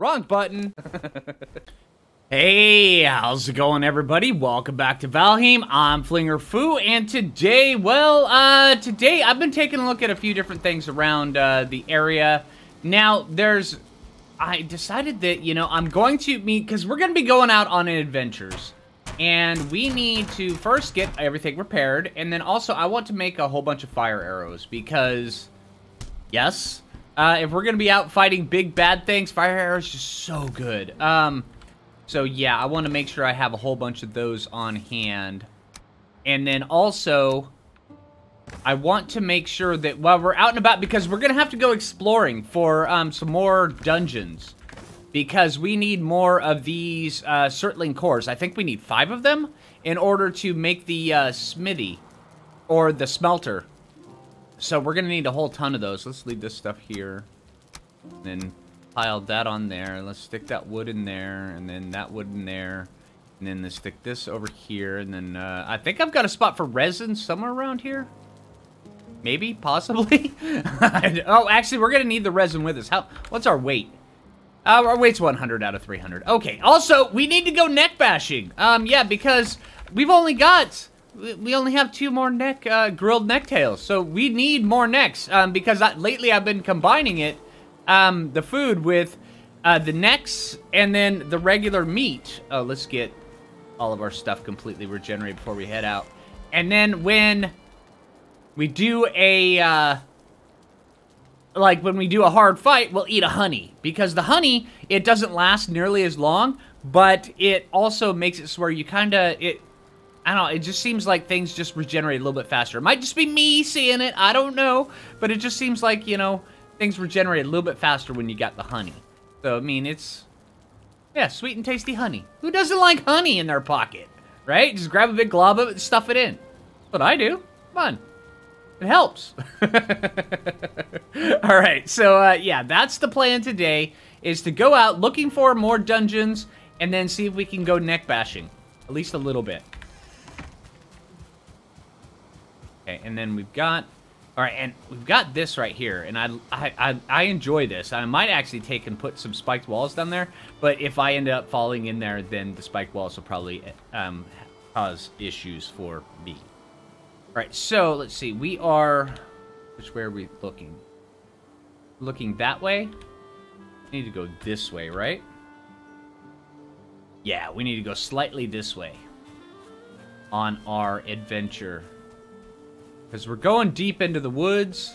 Wrong button. hey, how's it going, everybody? Welcome back to Valheim. I'm Phlinger Phoo, and today, well, uh, today I've been taking a look at a few different things around uh, the area. Now, there's, I decided that, you know, I'm going to meet, because we're going to be going out on adventures. And we need to first get everything repaired, and then also I want to make a whole bunch of fire arrows, because, yes, uh, if we're going to be out fighting big bad things, fire arrows just so good. Um, so yeah, I want to make sure I have a whole bunch of those on hand. And then also, I want to make sure that while we're out and about, because we're going to have to go exploring for um, some more dungeons. Because we need more of these uh, Surtling cores. I think we need five of them in order to make the uh, smithy or the smelter. So we're going to need a whole ton of those. Let's leave this stuff here. And then pile that on there. Let's stick that wood in there. And then that wood in there. And then let's stick this over here. And then uh, I think I've got a spot for resin somewhere around here. Maybe, possibly. oh, actually, we're going to need the resin with us. How? What's our weight? Uh, our weight's 100 out of 300. Okay, also, we need to go neck bashing. Um, yeah, because we've only got we only have two more neck uh, grilled necktails, so we need more necks. Um, because I, lately I've been combining it, um, the food with uh, the necks and then the regular meat. Oh, let's get all of our stuff completely regenerated before we head out. And then when we do a uh, like when we do a hard fight, we'll eat a honey because the honey it doesn't last nearly as long, but it also makes it so where you kind of it I don't know, it just seems like things just regenerate a little bit faster. It might just be me seeing it, I don't know. But it just seems like, you know, things regenerate a little bit faster when you got the honey. So, I mean, it's, yeah, sweet and tasty honey. Who doesn't like honey in their pocket, right? Just grab a big glob of it and stuff it in. That's what I do. Come on. It helps. All right, so, uh, yeah, that's the plan today, is to go out looking for more dungeons and then see if we can go neck bashing. At least a little bit. Okay, and then we've got... All right, and we've got this right here, and I, I, I, I, enjoy this. I might actually take and put some spiked walls down there, but if I end up falling in there, then the spiked walls will probably um, cause issues for me. All right, so let's see. We are... Which way are we looking? Looking that way? We need to go this way, right? Yeah, we need to go slightly this way on our adventure. Because we're going deep into the woods.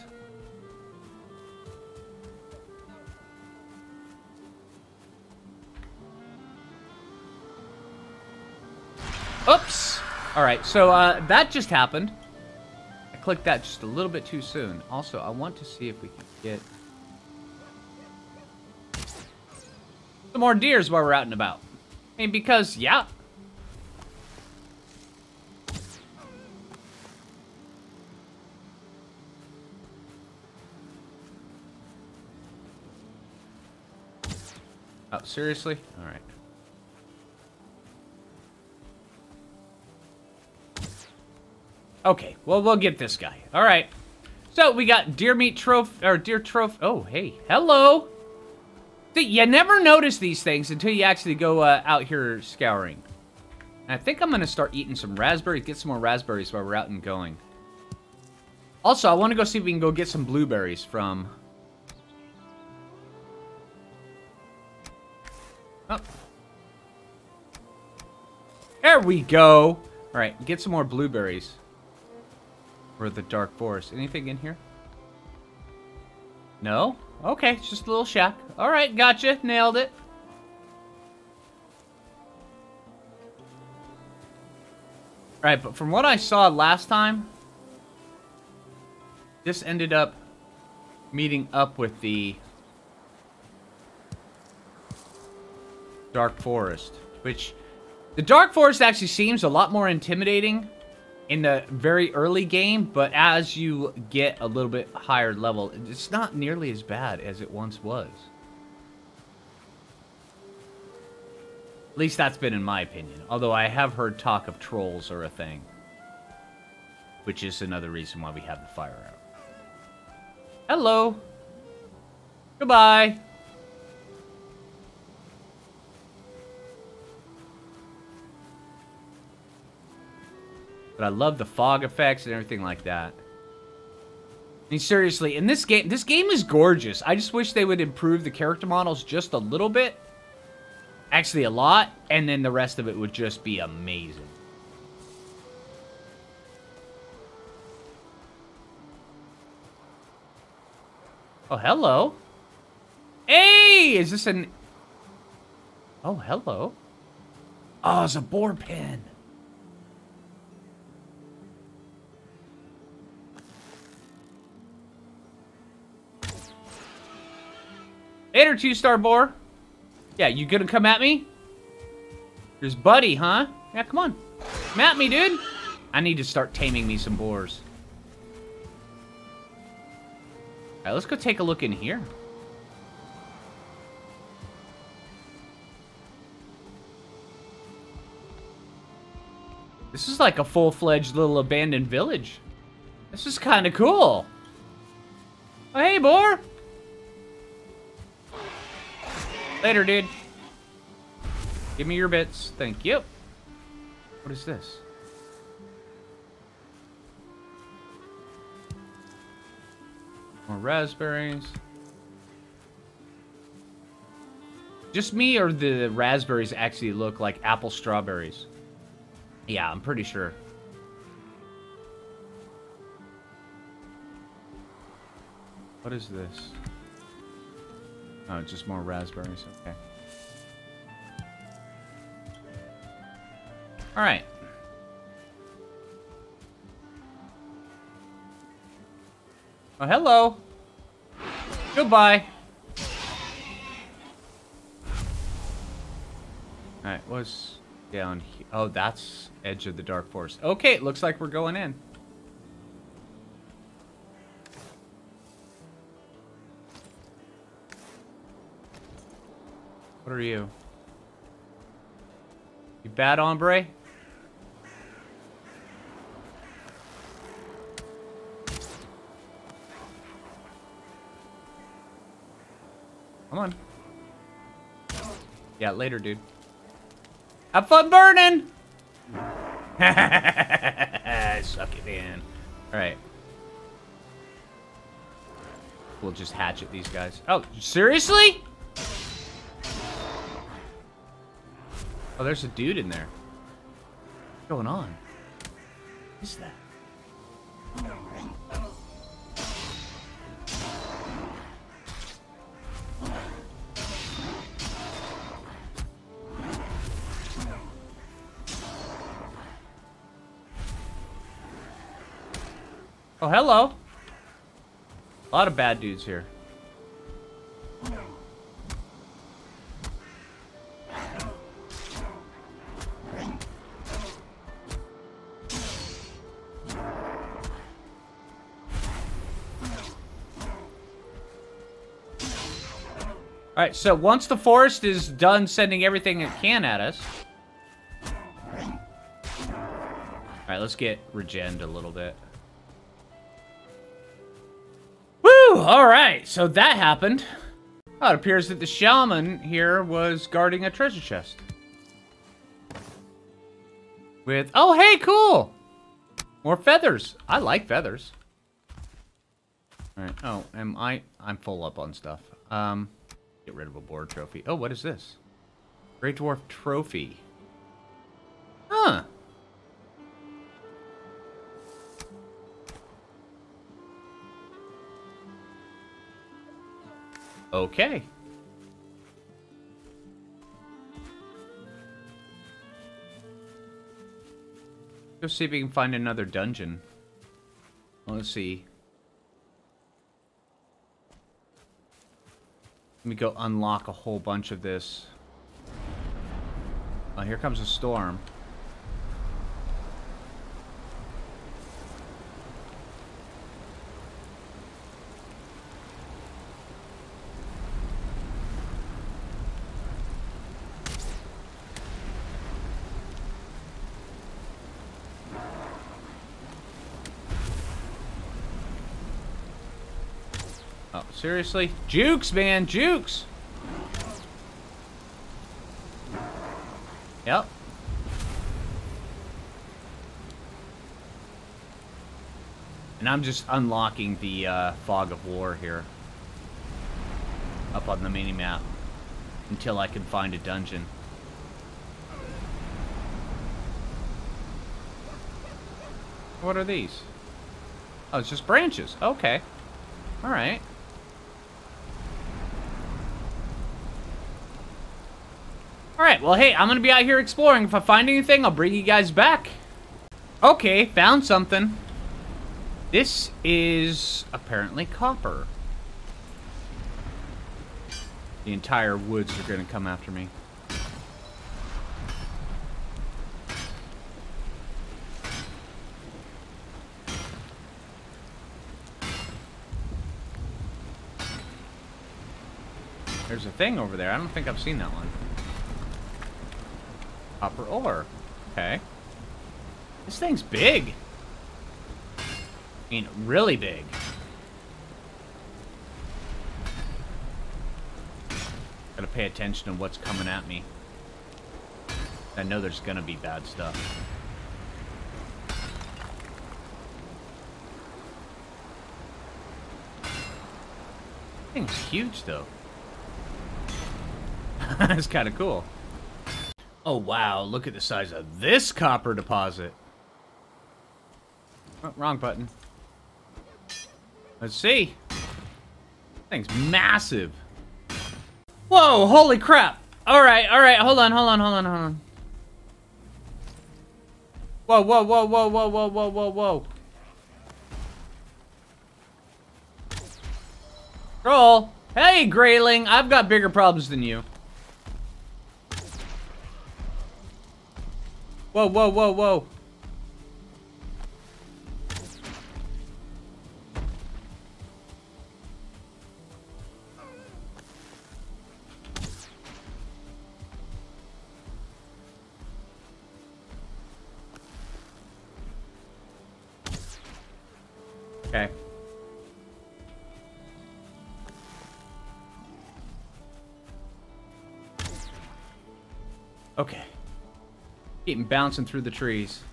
Oops! Alright, so uh, that just happened. I clicked that just a little bit too soon. Also, I want to see if we can get... Some more deers while we're out and about. I mean, because, yeah, Oh, seriously? Alright. Okay, well, we'll get this guy. Alright. So, we got deer meat trophy, or deer trophy. Oh, hey. Hello! You never notice these things until you actually go uh, out here scouring. And I think I'm going to start eating some raspberries, get some more raspberries while we're out and going. Also, I want to go see if we can go get some blueberries from Oh. There we go. All right, get some more blueberries. For the dark forest. Anything in here? No? Okay, it's just a little shack. All right, gotcha. Nailed it. All right, but from what I saw last time, this ended up meeting up with the Dark Forest, which the Dark Forest actually seems a lot more intimidating in the very early game, but as you get a little bit higher level, it's not nearly as bad as it once was. At least that's been in my opinion. Although I have heard talk of trolls are a thing. Which is another reason why we have the fire out. Hello. Goodbye. But I love the fog effects and everything like that. I mean, seriously, in this game, this game is gorgeous. I just wish they would improve the character models just a little bit. Actually, a lot. And then the rest of it would just be amazing. Oh, hello. Hey, is this an... Oh, hello. Oh, it's a boar pin. Later, two-star boar. Yeah, you gonna come at me? There's Buddy, huh? Yeah, come on. Come at me, dude. I need to start taming me some boars. Alright, let's go take a look in here. This is like a full-fledged little abandoned village. This is kind of cool. Oh, hey, boar. Later, dude. Give me your bits. Thank you. What is this? More raspberries. Just me or the raspberries actually look like apple strawberries? Yeah, I'm pretty sure. What is this? Oh, just more raspberries. Okay. All right. Oh, hello. Goodbye. Alright, what's down here? Oh, that's Edge of the Dark Forest. Okay, it looks like we're going in. What are you? You bad hombre? Come on. Yeah, later, dude. Have fun burning! Suck it in. Alright. We'll just hatchet these guys. Oh, seriously? Oh, there's a dude in there. What's going on? What is that? Oh, hello. A lot of bad dudes here. Alright, so once the forest is done sending everything it can at us... Alright, let's get regened a little bit. Woo! All right. So that happened. Oh, it appears that the shaman here was guarding a treasure chest. With, oh, hey, cool. More feathers. I like feathers. All right. Oh, am I? I'm full up on stuff. Um, get rid of a boar trophy. Oh, what is this? Greydwarf Trophy. Huh. Okay. Let's see if we can find another dungeon. Let's see. Let me go unlock a whole bunch of this. Oh, here comes a storm. Seriously? Jukes, man. Jukes. Yep. And I'm just unlocking the uh, Fog of War here. Up on the mini-map. Until I can find a dungeon. What are these? Oh, it's just branches. Okay. Alright. Alright, well, hey, I'm gonna be out here exploring. If I find anything, I'll bring you guys back. Okay, found something. This is apparently copper. The entire woods are gonna come after me. There's a thing over there. I don't think I've seen that one. Copper ore. Okay. This thing's big. I mean, really big. Gotta pay attention to what's coming at me. I know there's gonna be bad stuff. Thing's huge, though. That's kind of cool. Oh, wow. Look at the size of this copper deposit. Oh, wrong button. Let's see. Thing's massive. Whoa, holy crap. All right, all right. Hold on, hold on, hold on, hold on. Whoa, whoa, whoa, whoa, whoa, whoa, whoa, whoa, whoa. Roll. Hey, Greyling. I've got bigger problems than you. Whoa, whoa, whoa, whoa. Okay. Okay. Keep bouncing through the trees.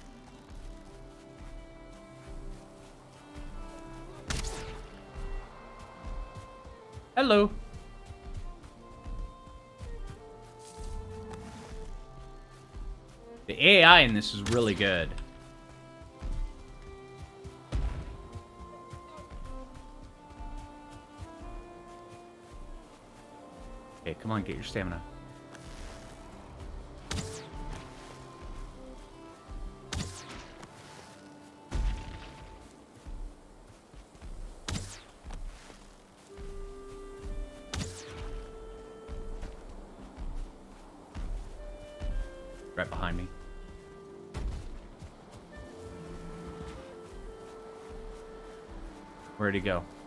Hello. The AI in this is really good. Okay, come on, get your stamina.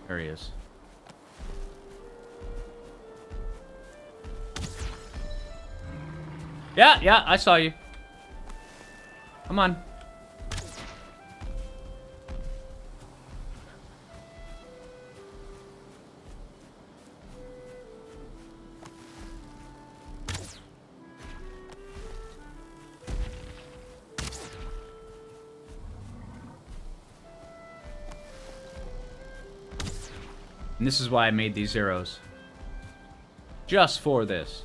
There he is. Yeah, yeah, I saw you. Come on. And this is why I made these arrows. Just for this.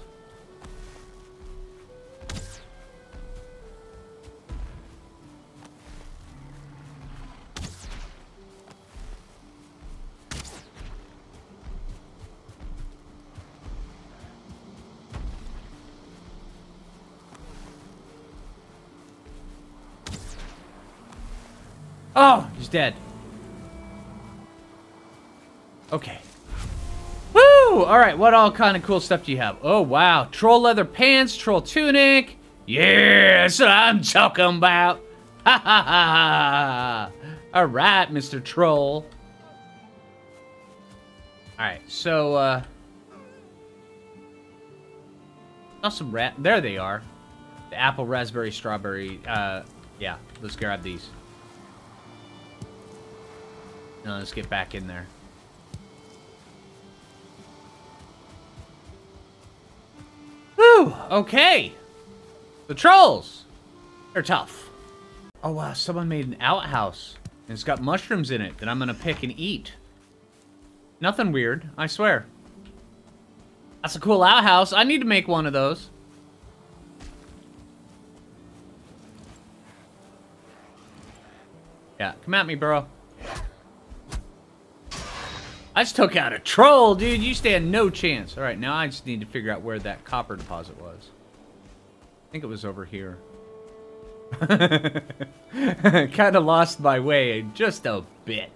Oh, he's dead. Okay. Woo! All right, what all kind of cool stuff do you have? Oh, wow. Troll leather pants, troll tunic. Yeah, that's what I'm talking about. Ha ha ha ha. All right, Mr. Troll. All right, so, uh... Awesome rat. There they are. The apple, raspberry, strawberry. Uh, yeah, let's grab these. Now let's get back in there. Whew, okay. The trolls. They're tough. Oh wow, someone made an outhouse. And it's got mushrooms in it that I'm gonna pick and eat. Nothing weird, I swear. That's a cool outhouse. I need to make one of those. Yeah, come at me, bro. I just took out a troll, dude. You stand no chance. All right, now I just need to figure out where that copper deposit was. I think it was over here. kind of lost my way just a bit.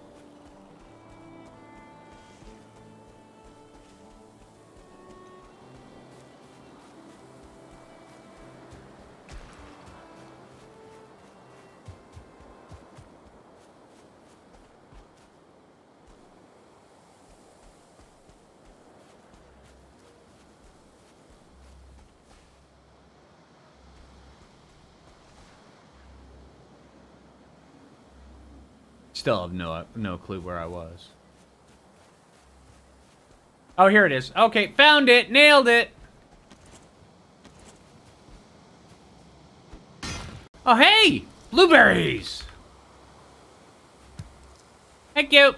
Still have no no clue where I was. Oh, here it is. Okay, found it. Nailed it. Oh, hey! Blueberries! Thank you.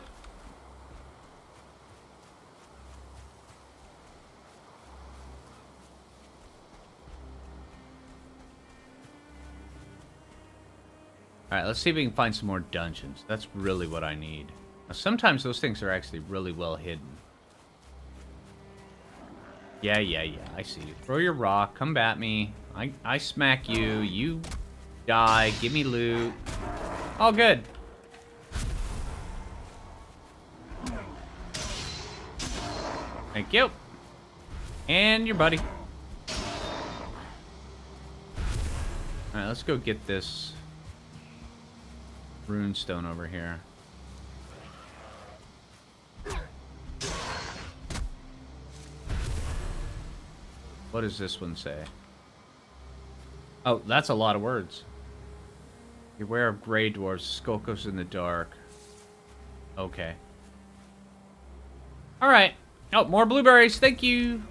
Let's see if we can find some more dungeons. That's really what I need. Now, sometimes those things are actually really well hidden. Yeah, yeah, yeah, I see you. Throw your rock, come bat me. I, I smack you, you die, give me loot. All good. Thank you. And your buddy. Alright, let's go get this runestone over here. What does this one say? Oh, that's a lot of words. Beware of gray dwarves, Skulkos in the dark. Okay. Alright. Oh, more blueberries. Thank you.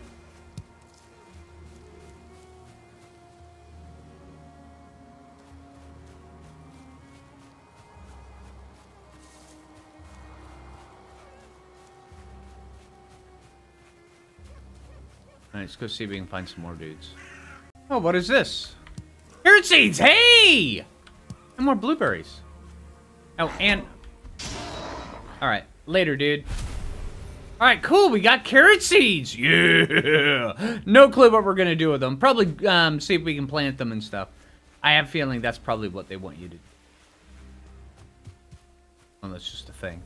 Alright, let's go see if we can find some more dudes. Oh, what is this? Carrot seeds! Hey! And more blueberries. Oh, and... Alright, later, dude. Alright, cool, we got carrot seeds! Yeah! No clue what we're gonna do with them. Probably um, see if we can plant them and stuff. I have a feeling that's probably what they want you to do. Well, that's just a thing.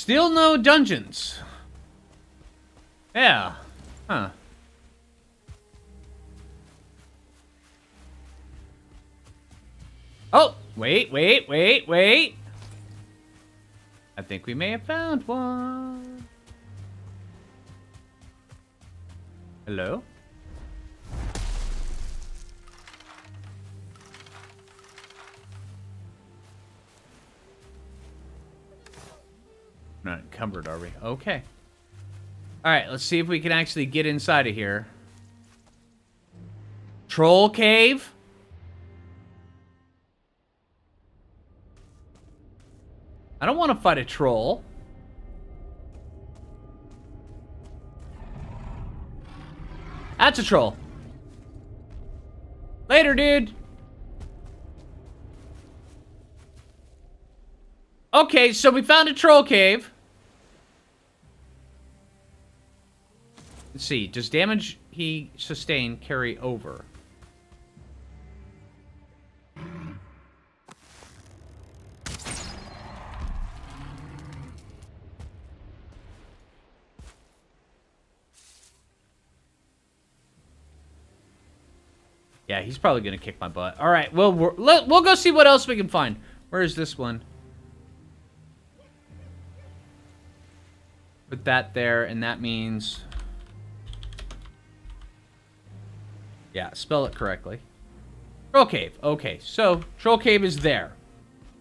Still no dungeons. Yeah. Huh. Oh, wait, wait, wait, wait. I think we may have found one. Hello? Not encumbered, are we? Okay. Alright, let's see if we can actually get inside of here. Troll cave? I don't want to fight a troll. That's a troll. Later, dude. Okay, so we found a troll cave. Let's see. Does damage he sustained carry over? Yeah, he's probably going to kick my butt. All right, well, we'll, we'll go see what else we can find. Where is this one? Put that there, and that means... Yeah, spell it correctly. Troll Cave. Okay, so Troll Cave is there.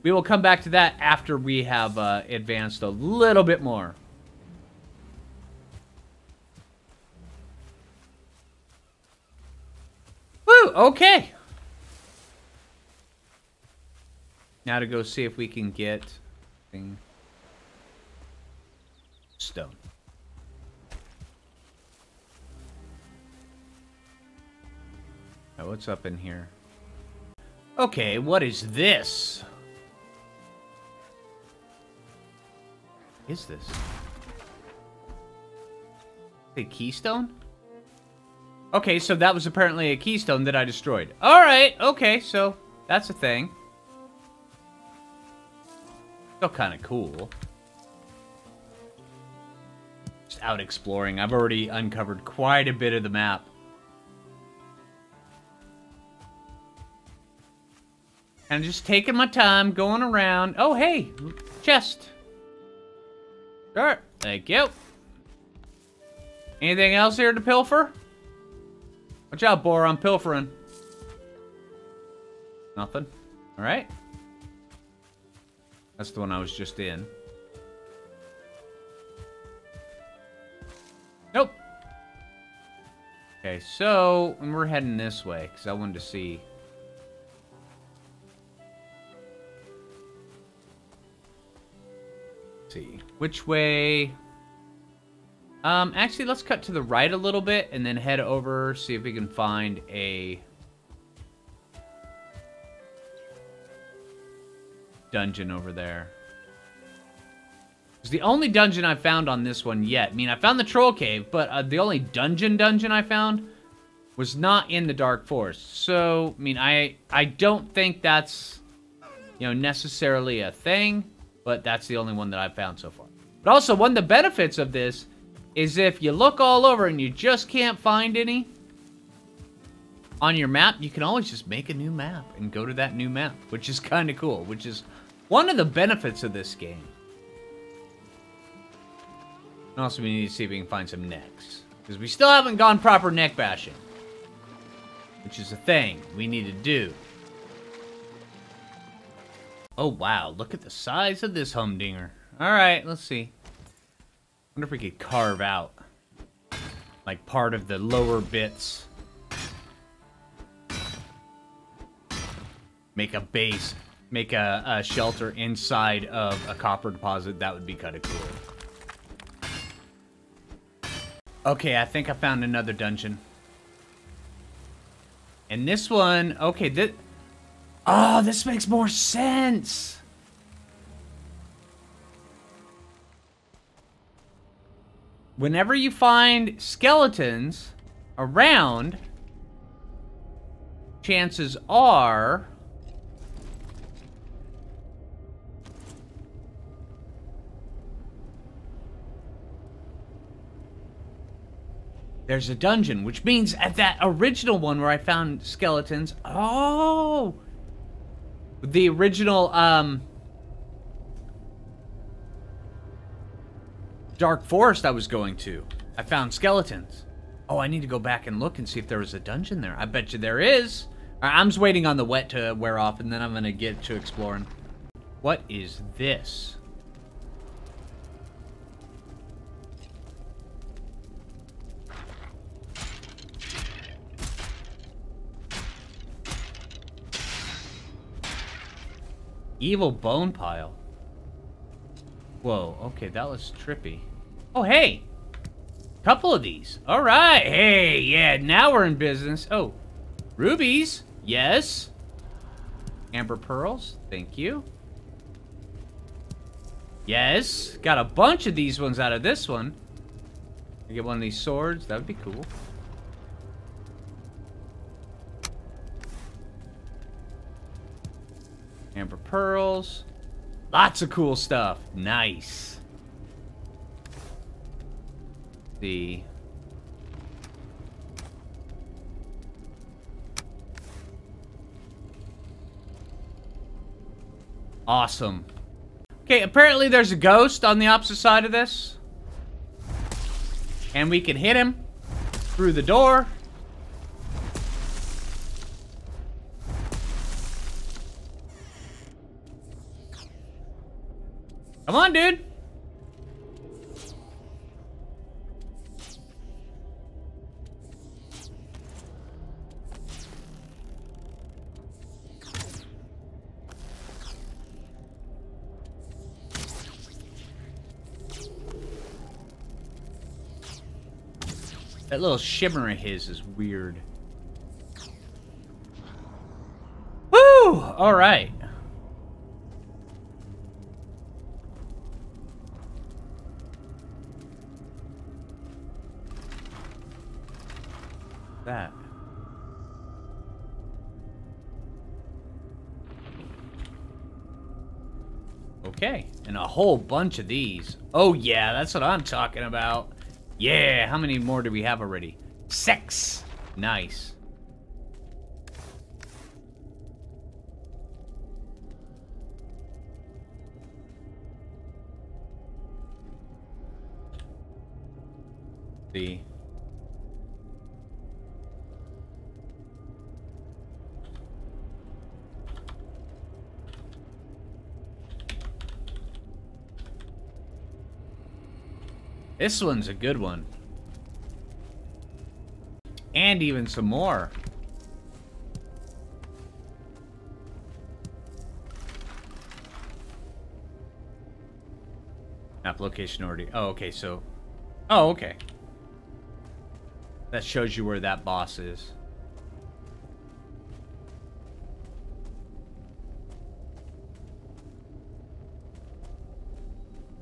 We will come back to that after we have uh, advanced a little bit more. Woo, okay. Now to go see if we can get stone. Now, what's up in here? Okay, what is this? Is this? A keystone? Okay, so that was apparently a keystone that I destroyed. Alright, okay, so that's a thing. Still kind of cool. Just out exploring. I've already uncovered quite a bit of the map. And just taking my time, going around. Oh, hey, chest. Sure, thank you. Anything else here to pilfer? Watch out, Boar, I'm pilfering. Nothing. All right. That's the one I was just in. Nope. Okay, so we're heading this way because I wanted to see Which way? Um, actually, let's cut to the right a little bit and then head over, see if we can find a dungeon over there. It's the only dungeon I've found on this one yet. I mean, I found the troll cave, but uh, the only dungeon dungeon I found was not in the Dark Forest. So, I mean, I I don't think that's, you know, necessarily a thing but that's the only one that I've found so far. But also, one of the benefits of this is if you look all over and you just can't find any on your map, you can always just make a new map and go to that new map, which is kind of cool, which is one of the benefits of this game. And also, we need to see if we can find some necks. Because we still haven't gone proper neck bashing. Which is a thing we need to do. Oh, wow. Look at the size of this humdinger. All right, let's see. wonder if we could carve out, like, part of the lower bits. Make a base. Make a, a shelter inside of a copper deposit. That would be kind of cool. Okay, I think I found another dungeon. And this one, okay, this, Oh, this makes more sense. Whenever you find skeletons around, chances are there's a dungeon, which means at that original one where I found skeletons, oh, the original, um... Dark Forest I was going to. I found skeletons. Oh, I need to go back and look and see if there was a dungeon there. I bet you there is. I'm just waiting on the wet to wear off, and then I'm going to get to exploring. What is this? Evil bone pile. Whoa, okay, that was trippy. Oh, hey! Couple of these. All right. Hey, yeah, now we're in business. Oh, rubies. Yes. Amber pearls. Thank you. Yes. Got a bunch of these ones out of this one. I get one of these swords. That would be cool. Amber pearls. Lots of cool stuff. Nice. The Awesome. Okay, apparently there's a ghost on the opposite side of this. And we can hit him through the door. Come on, dude. That little shimmer of his is weird. Woo! All right. Whole bunch of these. Oh yeah, that's what I'm talking about. Yeah, how many more do we have already? Six. Nice. This one's a good one. And even some more. Map Application already. Oh, okay, so... Oh, okay. That shows you where that boss is.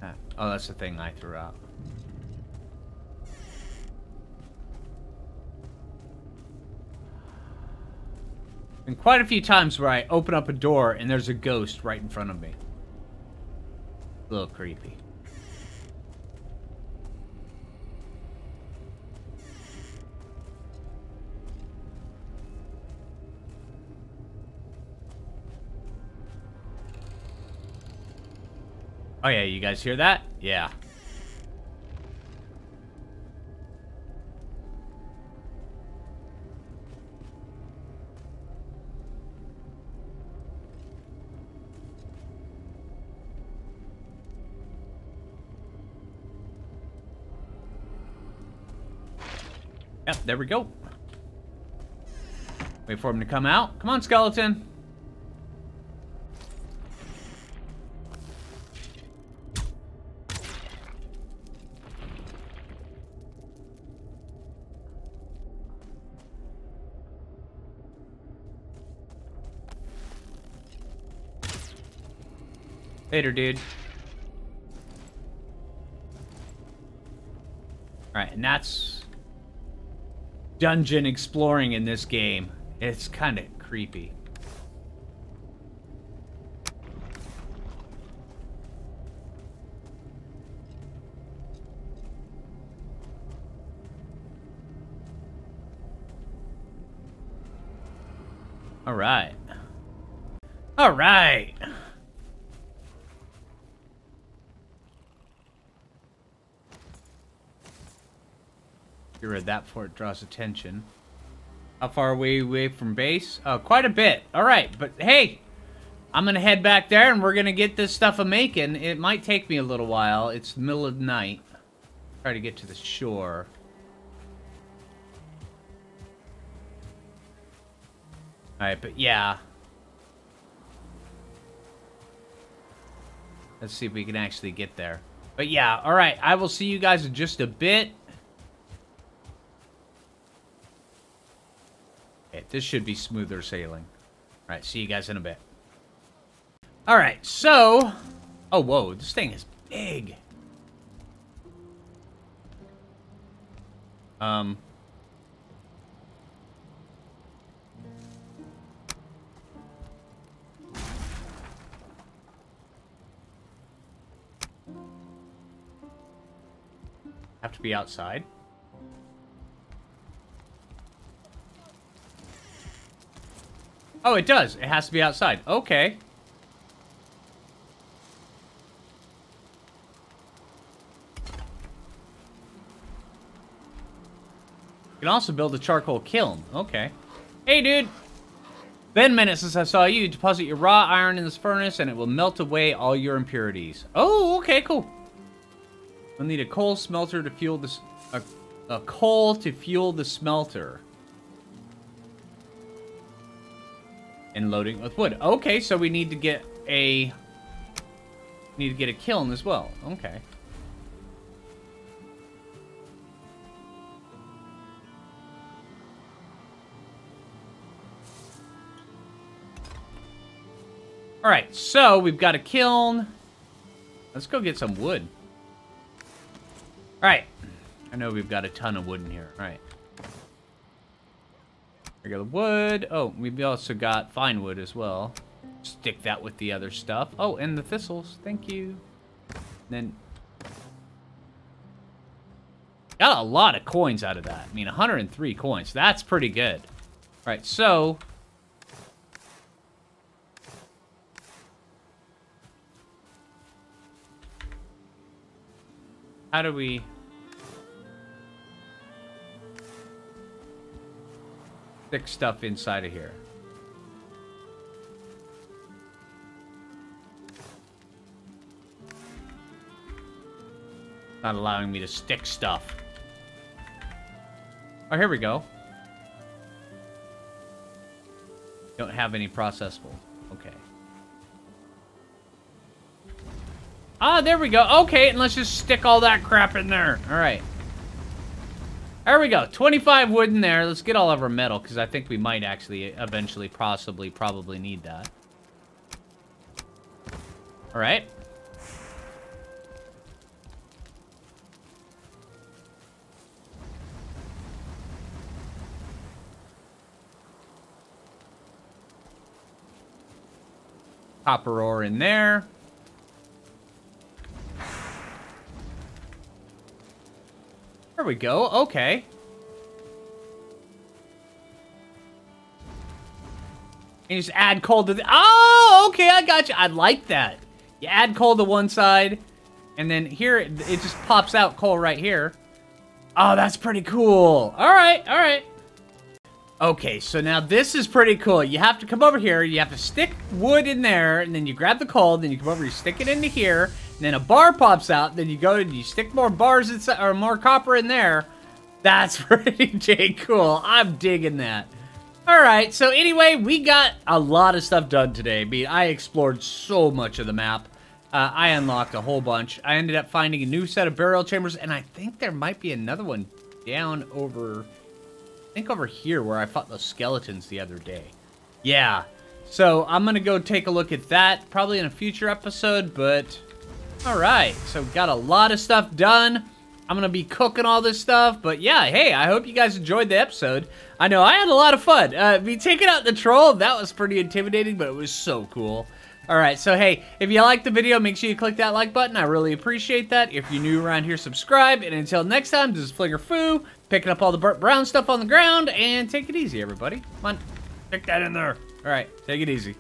Ah, oh, that's the thing I threw out. Been quite a few times where I open up a door and there's a ghost right in front of me. A little creepy. Oh yeah, you guys hear that? Yeah. There we go. Wait for him to come out. Come on, skeleton. Later, dude. Alright, and that's dungeon exploring in this game. It's kind of creepy. All right. All right. That before it draws attention. How far away away from base? Oh, quite a bit. All right, but hey, I'm gonna head back there and we're gonna get this stuff a making. It might take me a little while. It's the middle of the night. Try to get to the shore. All right, but yeah. Let's see if we can actually get there. But yeah, all right. I will see you guys in just a bit. This should be smoother sailing. All right, see you guys in a bit. All right, so... Oh, whoa, this thing is big. Um... Have to be outside. Oh, it does. It has to be outside. Okay. You can also build a charcoal kiln. Okay. Hey, dude. Been minutes since I saw you. Deposit your raw iron in this furnace and it will melt away all your impurities. Oh, okay, cool. We'll need a coal smelter to fuel this... A, a coal to fuel the smelter. and loading with wood. Okay, so we need to get a need to get a kiln as well. Okay. All right, so we've got a kiln. Let's go get some wood. All right. I know we've got a ton of wood in here. All right. Regular wood. Oh, we've also got fine wood as well. Stick that with the other stuff. Oh, and the thistles. Thank you. And then... Got a lot of coins out of that. I mean, 103 coins. That's pretty good. All right, so... How do we... Stick stuff inside of here? Not allowing me to stick stuff. Oh, here we go. Don't have any processable. Okay. Ah, there we go. Okay, and let's just stick all that crap in there. All right. There we go. 25 wood in there. Let's get all of our metal, because I think we might actually eventually, possibly, probably need that. All right. Copper ore in there. There we go. Okay. And you just add coal to the... Oh, okay, I got you. I like that. You add coal to one side, and then here, it just pops out coal right here. Oh, that's pretty cool. All right, all right. Okay, so now this is pretty cool. You have to come over here, you have to stick wood in there, and then you grab the coal, then you come over, you stick it into here, then a bar pops out, then you go and you stick more bars inside, or more copper in there. That's pretty J cool. I'm digging that. Alright, so anyway, we got a lot of stuff done today. I mean, I explored so much of the map. Uh, I unlocked a whole bunch. I ended up finding a new set of burial chambers, and I think there might be another one down over I think over here where I fought those skeletons the other day. Yeah. So I'm going to go take a look at that probably in a future episode, but all right. So got a lot of stuff done. I'm going to be cooking all this stuff, but yeah, hey, I hope you guys enjoyed the episode. I know I had a lot of fun. Uh, me taking out the troll, that was pretty intimidating, but it was so cool. Alright, so hey, if you liked the video, make sure you click that like button. I really appreciate that. If you're new around here, subscribe. And until next time, this is Phlinger Phoo, picking up all the burnt brown stuff on the ground, and take it easy, everybody. Come on, stick that in there. Alright, take it easy.